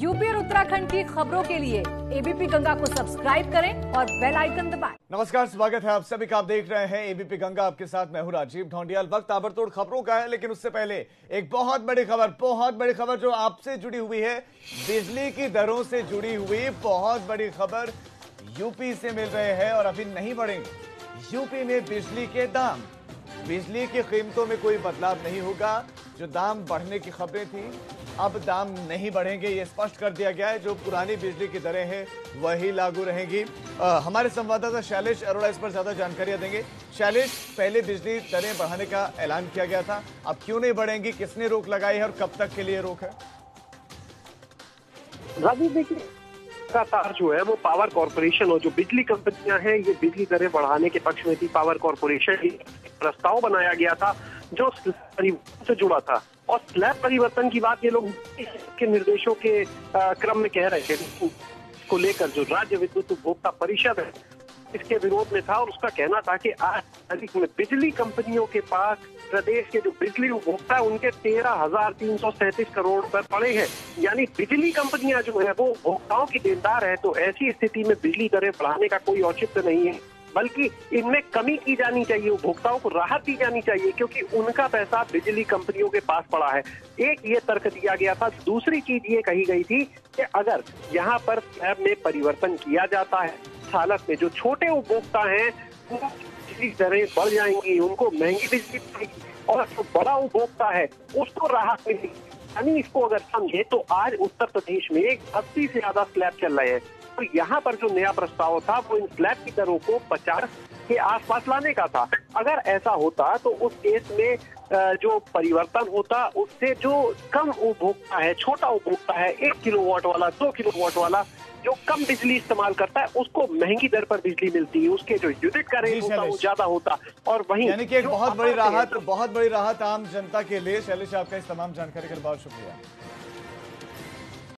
UP और उत्तराखंड की खबरों के लिए एबीपी गंगा को सब्सक्राइब करें और बेल आइकन दबाएँ। नमस्कार, स्वागत है आप सभी का। आप देख रहे हैं एबीपी गंगा। आपके साथ मैं हूँ राजीव ढोंडियाल। वक्त ताबड़तोड़ खबरों का है, लेकिन उससे पहले एक बहुत बड़ी खबर, बहुत बड़ी खबर जो आपसे जुड़ी हुई है, बिजली की दरों से जुड़ी हुई बहुत बड़ी खबर यूपी से मिल रहे हैं और अभी नहीं बढ़ेंगे। यूपी में बिजली के दाम, बिजली की कीमतों में कोई बदलाव नहीं होगा। जो दाम बढ़ने की खबरें थी अब दाम नहीं बढ़ेंगे ये स्पष्ट कर दिया गया है। जो पुरानी बिजली की दरें हैं वही लागू रहेंगी। आ, हमारे संवाददाता शैलेश अरोड़ा इस पर ज़्यादा जानकारियाँ देंगे। शैलेश पहले बिजली दरें बढ़ाने का ऐलान किया गया था अब क्यों नहीं बढ़ेंगी? किसने रोक लगाई है और कब तक के लिए रोक है? राजीव देखिए लगातार जो है वो पावर कॉरपोरेशन और जो बिजली कंपनियाँ हैं ये बिजली दरें बढ़ाने के पक्ष में थी पावर कॉरपोरेशन प्रस्ताव बनाया गया था जो से जुड़ा था। और स्लैब परिवर्तन की बात ये लोग के निर्देशों के क्रम में कह रहे थे को लेकर जो राज्य विद्युत उपभोक्ता परिषद है, इसके विरोध में था और उसका कहना था कि आज तारीख में बिजली कंपनियों के पास प्रदेश के जो बिजली उपभोक्ता है, उनके तेरह हज़ार तीन सौ सैंतीस करोड़ रुपए पड़े हैं। यानी बिजली कंपनियाँ जो है, वो उपभोक्ताओं की देनदार है तो ऐसी स्थिति में बिजली दरें बढ़ाने का कोई औचित्य नहीं है। बल्कि इनमें कमी की जानी चाहिए, उपभोक्ताओं को राहत दी जानी चाहिए, क्योंकि उनका पैसा बिजली कंपनियों के पास पड़ा है। एक ये तर्क दिया गया था, दूसरी चीज़ ये कही गई थी कि अगर यहाँ पर स्लैब में परिवर्तन किया जाता है, हालत में जो छोटे उपभोक्ता हैं बिजली दरें बढ़ जाएँगी, उनको महँगी बिजली पड़ेगी, और जो बड़ा उपभोक्ता है, उसको राहत मिलेगी। यानी इसको अगर समझे तो आज उत्तर प्रदेश में अस्सी से ज़्यादा स्लैब चल रहे हैं। तो यहाँ पर जो नया प्रस्ताव था वो इन स्लैब की दरों को पचास के आसपास लाने का था। अगर ऐसा होता तो उस केस में जो परिवर्तन होता उससे जो कम उपभोक्ता है छोटा उपभोक्ता है एक किलोवाट वाला दो किलोवाट वाला जो कम बिजली इस्तेमाल करता है उसको महँगी दर पर बिजली मिलती है। उसके जो यूनिट का रेट होता है वो ज़्यादा होता और वही यानी कि एक बहुत बड़ी राहत बहुत बड़ी राहत आम जनता के लिए। शैलेश आपका इस तमाम जानकारी के लिए बहुत शुक्रिया।